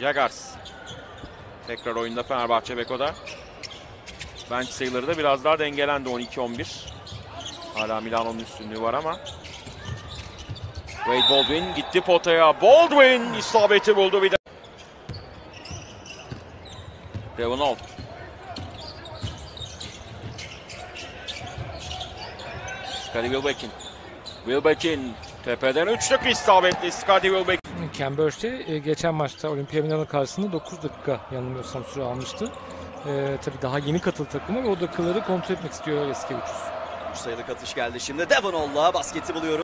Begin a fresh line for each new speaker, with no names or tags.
Jagars. Tekrar oyunda Fenerbahçe Beko'da. Bench sayıları da biraz daha dengelendi 12-11. Hala Milano'nun üstünlüğü var ama. Wade Baldwin gitti potaya. Baldwin isabeti buldu bir de. Hall. Scottie Wilbekin. Wilbekin tepeden üçlük isabetli Scottie Wilbekin.
Ken Burch de e, geçen maçta Olimpia Milano karşısında 9 dakika yanılmıyorsam süre almıştı. E, tabii daha yeni katıldı takıma ve o dakikaları kontrol etmek istiyor eski 300.
Üç sayılık atış geldi şimdi. Devon Hall'la basketi buluyoruz.